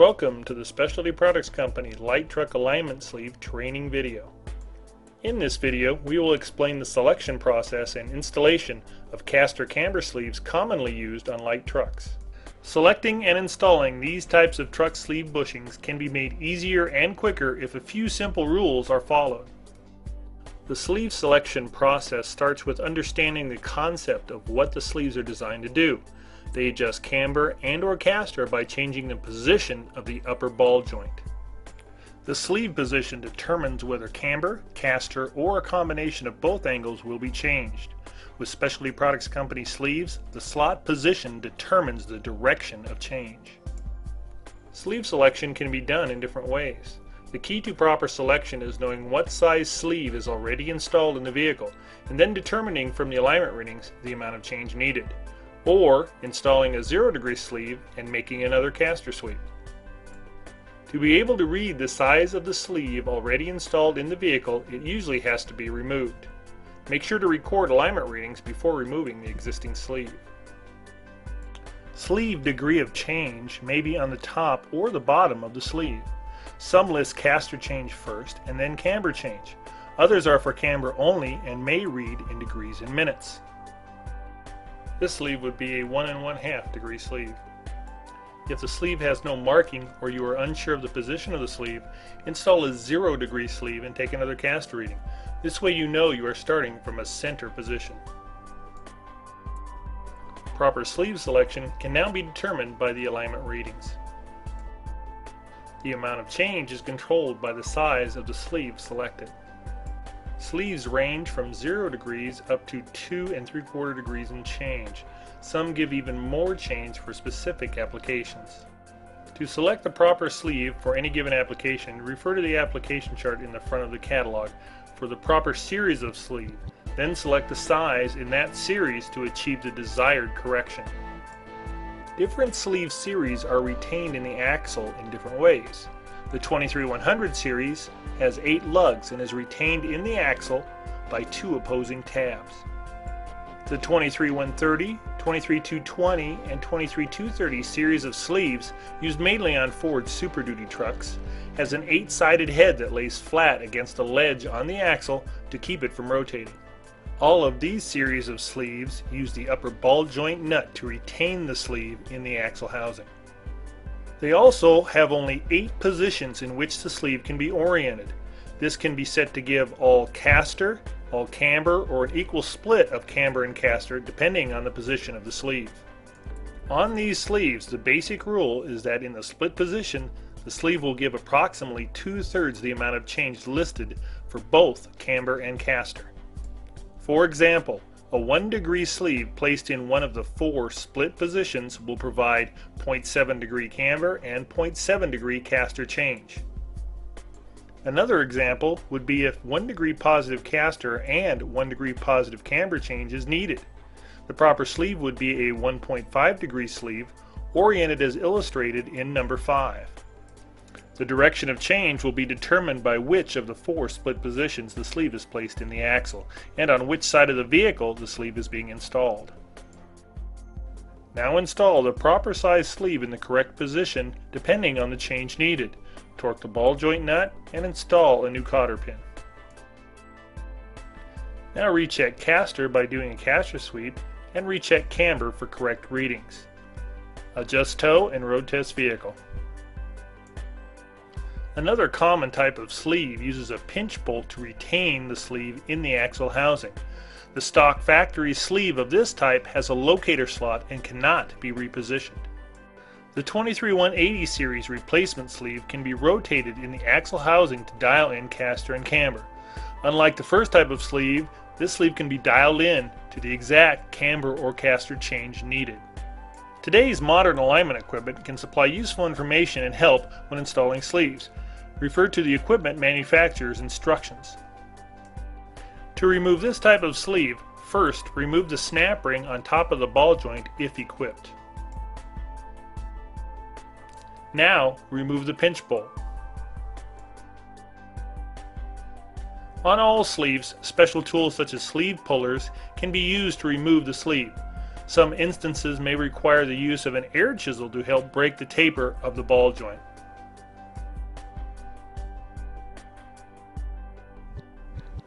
Welcome to the Specialty Products Company Light Truck Alignment Sleeve training video. In this video, we will explain the selection process and installation of caster camber sleeves commonly used on light trucks. Selecting and installing these types of truck sleeve bushings can be made easier and quicker if a few simple rules are followed. The sleeve selection process starts with understanding the concept of what the sleeves are designed to do. They adjust camber and or caster by changing the position of the upper ball joint. The sleeve position determines whether camber, caster, or a combination of both angles will be changed. With Specialty Products Company sleeves, the slot position determines the direction of change. Sleeve selection can be done in different ways. The key to proper selection is knowing what size sleeve is already installed in the vehicle and then determining from the alignment readings the amount of change needed or installing a zero degree sleeve and making another caster sweep. To be able to read the size of the sleeve already installed in the vehicle, it usually has to be removed. Make sure to record alignment readings before removing the existing sleeve. Sleeve degree of change may be on the top or the bottom of the sleeve. Some list caster change first and then camber change. Others are for camber only and may read in degrees and minutes. This sleeve would be a 1 and 1 half degree sleeve. If the sleeve has no marking or you are unsure of the position of the sleeve, install a 0 degree sleeve and take another cast reading. This way you know you are starting from a center position. Proper sleeve selection can now be determined by the alignment readings. The amount of change is controlled by the size of the sleeve selected. Sleeves range from 0 degrees up to 2 and 3 quarter degrees in change. Some give even more change for specific applications. To select the proper sleeve for any given application, refer to the application chart in the front of the catalog for the proper series of sleeve. Then select the size in that series to achieve the desired correction. Different sleeve series are retained in the axle in different ways. The 23100 series has eight lugs and is retained in the axle by two opposing tabs. The 23130, 23220, and 23230 series of sleeves, used mainly on Ford Super Duty trucks, has an eight-sided head that lays flat against a ledge on the axle to keep it from rotating. All of these series of sleeves use the upper ball joint nut to retain the sleeve in the axle housing. They also have only eight positions in which the sleeve can be oriented. This can be set to give all caster, all camber, or an equal split of camber and caster depending on the position of the sleeve. On these sleeves, the basic rule is that in the split position, the sleeve will give approximately two-thirds the amount of change listed for both camber and caster. For example, a 1 degree sleeve placed in one of the four split positions will provide 0.7 degree camber and 0.7 degree caster change. Another example would be if 1 degree positive caster and 1 degree positive camber change is needed. The proper sleeve would be a 1.5 degree sleeve oriented as illustrated in number 5. The direction of change will be determined by which of the four split positions the sleeve is placed in the axle, and on which side of the vehicle the sleeve is being installed. Now install the proper size sleeve in the correct position depending on the change needed. Torque the ball joint nut and install a new cotter pin. Now recheck caster by doing a caster sweep and recheck camber for correct readings. Adjust toe and road test vehicle. Another common type of sleeve uses a pinch bolt to retain the sleeve in the axle housing. The stock factory sleeve of this type has a locator slot and cannot be repositioned. The 23180 series replacement sleeve can be rotated in the axle housing to dial in caster and camber. Unlike the first type of sleeve, this sleeve can be dialed in to the exact camber or caster change needed. Today's modern alignment equipment can supply useful information and help when installing sleeves. Refer to the equipment manufacturer's instructions. To remove this type of sleeve, first remove the snap ring on top of the ball joint if equipped. Now remove the pinch bolt. On all sleeves, special tools such as sleeve pullers can be used to remove the sleeve. Some instances may require the use of an air chisel to help break the taper of the ball joint.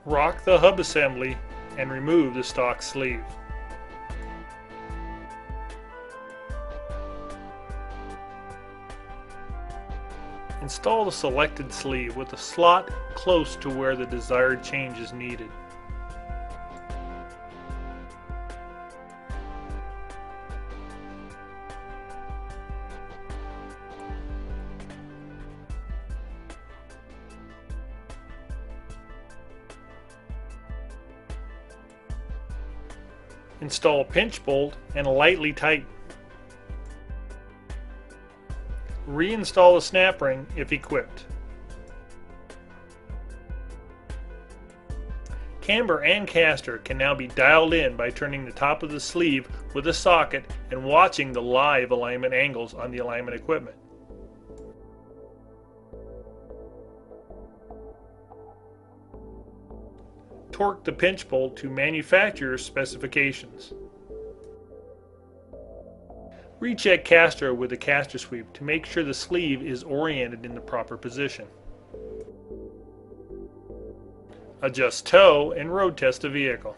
Rock the hub assembly and remove the stock sleeve. Install the selected sleeve with a slot close to where the desired change is needed. Install a pinch bolt and lightly tighten. Reinstall the snap ring if equipped. Camber and caster can now be dialed in by turning the top of the sleeve with a socket and watching the live alignment angles on the alignment equipment. Torque the pinch bolt to manufacturer's specifications. Recheck caster with a caster sweep to make sure the sleeve is oriented in the proper position. Adjust toe and road test the vehicle.